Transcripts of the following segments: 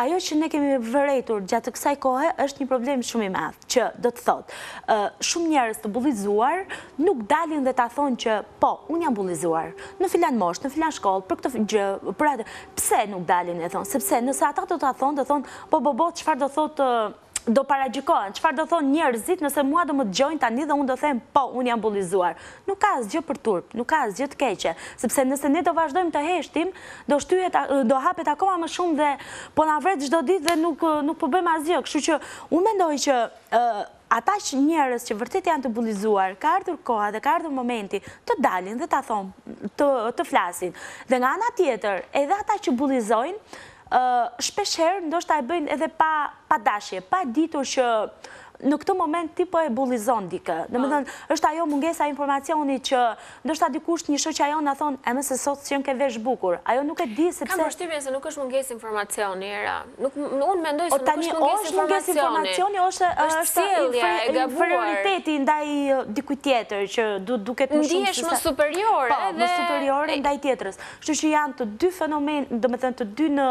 ajo që ne kemi vërejtur gjatë kësaj kohë është një problem shumë i madh, që do të thotë, shumë njerëz të bullizuar nuk dalin dhe ta thonë që po, unë jam bullizuar në filan moshë, në filan shkollë, për këtë gjë, për atë. Pse nuk dalin e thonë? Sepse nëse ata do ta thonë, do thonë, bo bo bo, çfarë do thotë do paragjykohen, çfarë do thonë njerëzit nëse mua do më dëgjojnë tani dhe unë do them po, unë jam bullizuar. Nuk ka asgjë për turp, nuk ka asgjë të keqe, sepse nëse ne do vazhdojmë të heshtim, do shtyhet, do hapet akoma më shumë dhe po na vret çdo ditë dhe nuk nuk po bëjmë asgjë. Kështu që unë mendoj që ata që njerëz që vërtet janë të bullizuar, ka ardhur koha dhe ka ardhur momenti të dalin dhe ta thonë, të të flasin. Dhe nga ana tjetër, edhe ata që bullizojnë, Shpesh herë ndoshta e bëjnë edhe pa pa dashje, pa ditur që në këtë moment ti po e bullizon dikë. Domethënë, është ajo mungesa e informacionit që ndoshta dikush një shoqja jonë na thotë, "E mi, se sot s'qenke vesh bukur." Ajo nuk e di sepse Kam përshtypjen se nuk është mungesë informacioni, Era. Nuk unë mendoj se nuk është mungesë informacioni, është sjellja e gabuar, inferioriteti ndaj dikujt tjetër që duket më shumë se sa Ndihej më superiore edhe Ndihej më superiore ndaj tjetrës. Kështu që janë të dy fenomen, domethënë të dy në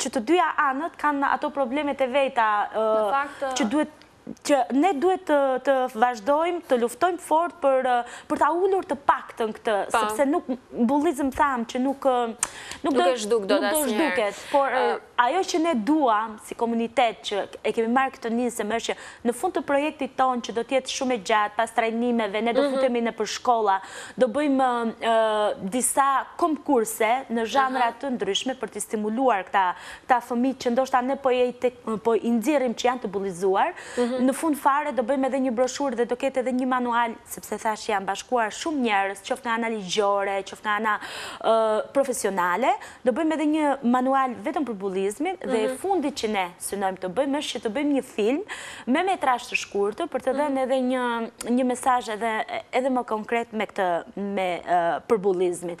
që të dyja anët kanë ato problemet e veta që duhet që ne duhet të të vazhdojmë të luftojmë fort për për ta ulur të paktën këtë, sepse nuk bullizëm thamë që nuk nuk do nuk do të zhduket, por ajo që ne duam si komunitet që e kemi marrë këtë nismë është që Në fund të projektit tonë që do të jetë shumë e gjatë, pas trajnimeve, ne do futemi nëpër shkolla, do bëjmë disa konkurse në zhanra të ndryshme për t'i stimuluar këta fëmijë që ndoshta ne po po i nxjerrim që janë të bullizuar. Në fund fare do bëjmë edhe një broshurë dhe do ketë edhe një manual, sepse thashë janë bashkuar shumë njerëz, qoftë nga ana ligjore, qoftë nga ana profesionale, do bëjmë edhe një manual vetëm për bullizmin dhe e fundit që ne synojmë të bëjmë, është që të bëjmë një film me metrazh të shkurtër, për të dhënë edhe një mesazh edhe më konkret me këtë për bullizmin.